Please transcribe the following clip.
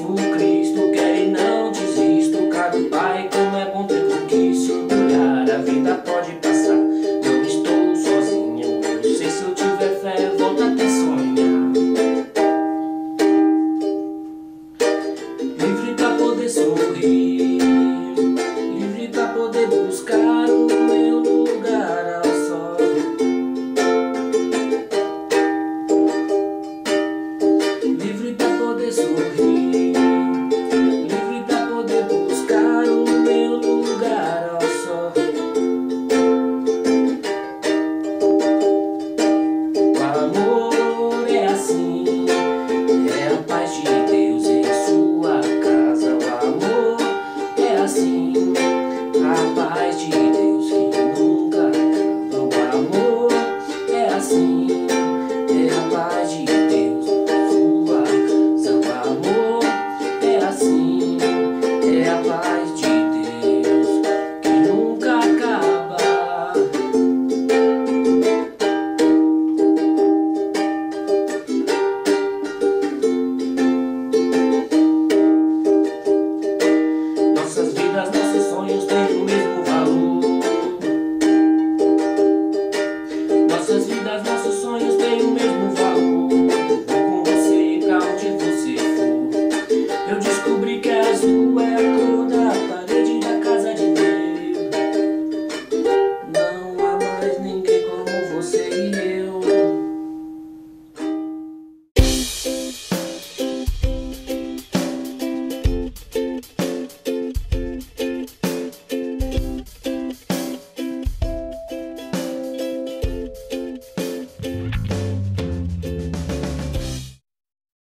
Irmão de